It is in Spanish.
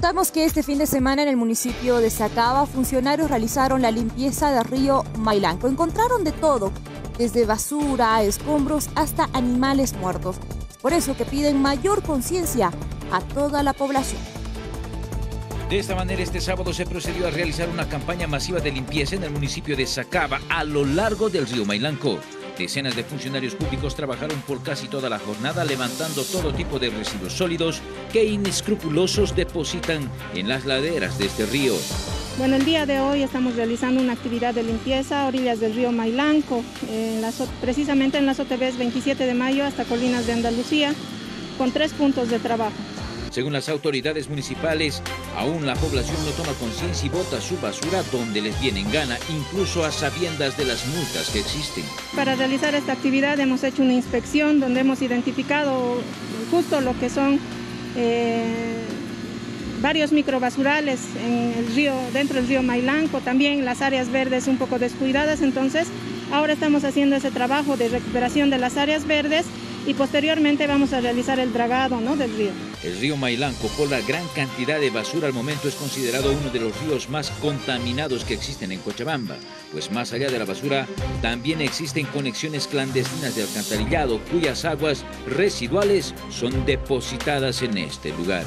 Sabemos que este fin de semana en el municipio de Sacaba, funcionarios realizaron la limpieza del río Mailanco. Encontraron de todo, desde basura, escombros hasta animales muertos. Por eso que piden mayor conciencia a toda la población. De esta manera, este sábado se procedió a realizar una campaña masiva de limpieza en el municipio de Sacaba a lo largo del río Mailanco. Decenas de funcionarios públicos trabajaron por casi toda la jornada levantando todo tipo de residuos sólidos que inescrupulosos depositan en las laderas de este río. Bueno, el día de hoy estamos realizando una actividad de limpieza a orillas del río Mailanco, precisamente en las OTBs 27 de mayo hasta Colinas de Andalucía, con tres puntos de trabajo. Según las autoridades municipales, aún la población no toma conciencia y bota su basura donde les viene en gana, incluso a sabiendas de las multas que existen. Para realizar esta actividad hemos hecho una inspección donde hemos identificado justo lo que son eh, varios microbasurales en el río, dentro del río Mailanco, también las áreas verdes un poco descuidadas, entonces ahora estamos haciendo ese trabajo de recuperación de las áreas verdes y posteriormente vamos a realizar el dragado ¿no? del río. El río Mailanco, por la gran cantidad de basura al momento, es considerado uno de los ríos más contaminados que existen en Cochabamba, pues más allá de la basura también existen conexiones clandestinas de alcantarillado cuyas aguas residuales son depositadas en este lugar.